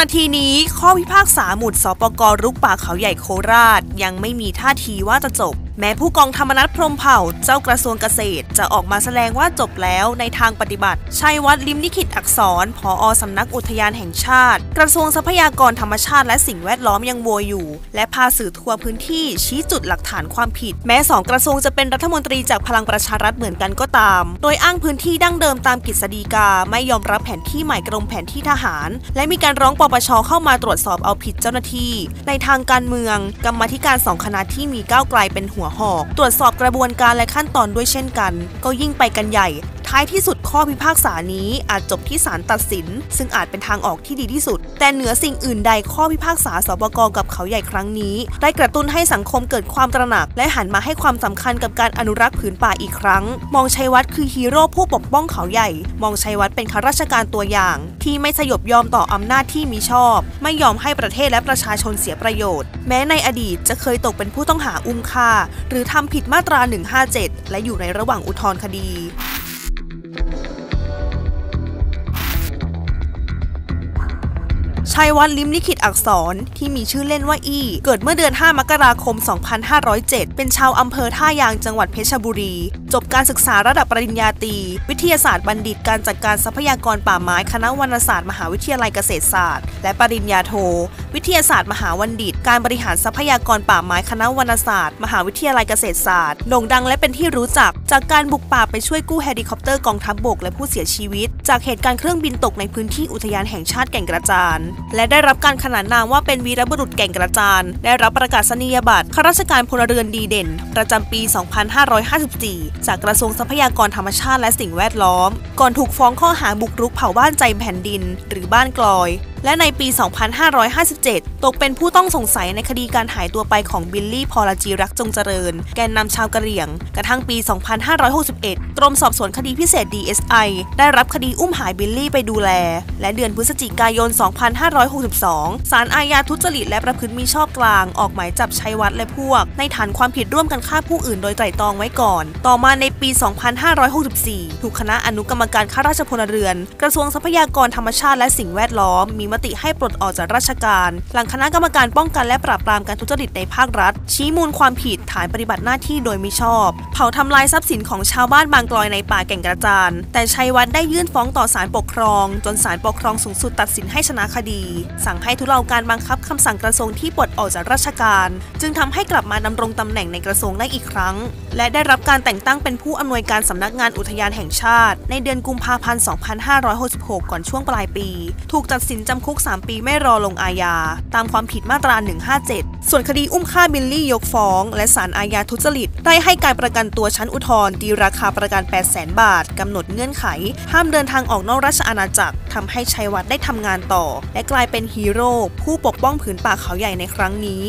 นาทีนี้ข้อพิพากษาหมุดสปกรุกป่าเขาใหญ่โคราช ยังไม่มีท่าทีว่าจะจบ แม้ผู้กองธรรมนัฐพรมเผ่าเจ้ากระทรวงเกษตร จะออกมาแสดงว่าจบแล้วในทางปฏิบัติ ชัยวัฒน์ลิมลิขิตอักษรผอสำนักอุทยานแห่งชาติ กระทรวงทรัพยากรธรรมชาติและสิ่งแวดล้อมยังโวยอยู่ และพาสื่อทัวร์พื้นที่ชี้จุดหลักฐานความผิด แม้สองกระทรวงจะเป็นรัฐมนตรีจากพลังประชารัฐเหมือนกันก็ตาม โดยอ้างพื้นที่ดั้งเดิมตามกฤษฎีกาไม่ยอมรับแผนที่ใหม่กรมแผนที่ทหาร และมีการร้องปปชเข้ามาตรวจสอบเอาผิดเจ้าหน้าที่ ในทางการเมืองกรรมธิการสองคณะที่มีก้าวไกลเป็นหัวหอก ตรวจสอบกระบวนการและขั้นตอนด้วยเช่นกัน ก็ยิ่งไปกันใหญ่ ท้ายที่สุดข้อพิพากษานี้อาจจบที่ศาลตัดสิน ซึ่งอาจเป็นทางออกที่ดีที่สุด แต่เหนือสิ่งอื่นใดข้อพิพากษาสบกกับเขาใหญ่ครั้งนี้ ได้กระตุ้นให้สังคมเกิดความตระหนัก และหันมาให้ความสำคัญกับการอนุรักษ์ผืนป่าอีกครั้ง มองชัยวัฒน์คือฮีโร่ผู้ปกป้องเขาใหญ่ มองชัยวัฒน์เป็นข้าราชการตัวอย่าง ที่ไม่สยบยอมต่ออำนาจที่มีชอบ ไม่ยอมให้ประเทศและประชาชนเสียประโยชน์ แม้ในอดีตจะเคยตกเป็นผู้ต้องหาอุ้มฆ่า หรือทำผิดมาตรา 157 และอยู่ในระหว่างอุทธรณ์คดี ชัยวัฒน์ลิมลิขิตอักษรที่มีชื่อเล่นว่าอี้เกิดเมื่อเดือน 5 มกราคม 2507 เป็นชาวอำเภอท่ายางจังหวัดเพชรบุรี จบการศึกษาระดับปริญญาตรีวิทยาศาสตร์บัณฑิตการจัดการทรัพยากรป่าไม้คณะวรรณศาสตร์มหาวิทยาลัยเกษตรศาสตร์ และปริญญาโท วิทยาศาสตร์มหาบัณฑิต การบริหารทรัพยากรป่าไม้คณะวรรณศาสตร์ มหาวิทยาลัยเกษตรศาสตร์โด่งดังและเป็นที่รู้จัก จากการบุกป่าไปช่วยกู้เฮลิคอปเตอร์กองทัพบกและผู้เสียชีวิต จากเหตุการณ์เครื่องบินตกในพื้นที่อุทยานแห่งชาติแก่งกระจานและได้รับการขนานนามว่าเป็นวีรบุรุษแก่งกระจาน ได้รับประกาศนียบัตรข้าราชการพลเรือนดีเด่น ประจำปี 2554 จากกระทรวงทรัพยากรธรรมชาติและสิ่งแวดล้อม ก่อนถูกฟ้องข้อหาบุกรุกเผาบ้านใจแผ่นดิน หรือบ้านกลอยและในปี 2557 ตกเป็นผู้ต้องสงสัยในคดีการหายตัวไปของบิลลี่ พอลจีรักจงเจริญ แกนนำชาวกะเหรี่ยง กระทั่งปี 2561 กรมสอบสวนคดีพิเศษ DSI ได้รับคดีอุ้มหายบิลลี่ไปดูแล และเดือนพฤศจิกายน 2562 ศาลอาญาทุจริตและประพฤติมิชอบกลาง ออกหมายจับชัยวัฒน์และพวก ในฐานความผิดร่วมกันฆ่าผู้อื่นโดยไตร่ตรองไว้ก่อน ต่อมาในปี 2564 ถูกคณะอนุกรรมการข้าราชพลเรือน กระทรวงทรัพยากรธรรมชาติและสิ่งแวดล้อมมีมติให้ปลดออกจากราชการ หลังคณะกรรมการป้องกันและปราบปรามการทุจริตในภาครัฐ ชี้มูลความผิดฐานปฏิบัติหน้าที่โดยมิชอบ เผาทำลายทรัพย์สินของชาวบ้านบางกลอยในป่าแก่งกระจาน แต่ชัยวัฒน์ได้ยื่นฟ้องต่อศาลปกครอง จนศาลปกครองสูงสุดตัดสินให้ชนะคดี สั่งให้ทุเลาการบังคับคำสั่งกระทรวงที่ปลดออกจากราชการ จึงทำให้กลับมาดำรงตำแหน่งในกระทรวงได้อีกครั้ง และได้รับการแต่งตั้งเป็นผู้อำนวยการสำนักงานอุทยานแห่งชาติ ในเดือนกุมภาพันธ์ 2566 ก่อนช่วงปลายปี ถูกตัดสินจำำคุก 3 ปีไม่รอลงอาญา ตามความผิดมาตรา 157 ส่วนคดีอุ้มฆ่าบิลลี่ยกฟ้อง และศาลอาญาทุจริต ได้ให้การประกันตัวชั้นอุทธรณ์ตีราคาประกัน 8 0 0แสนบาท กำหนดเงื่อนไข ห้ามเดินทางออกนอกราชอาณาจักรทำให้ชัยวัฒน์ได้ทำงานต่อ และกลายเป็นฮีโร่ผู้ปกป้องผืนป่าเขาใหญ่ในครั้งนี้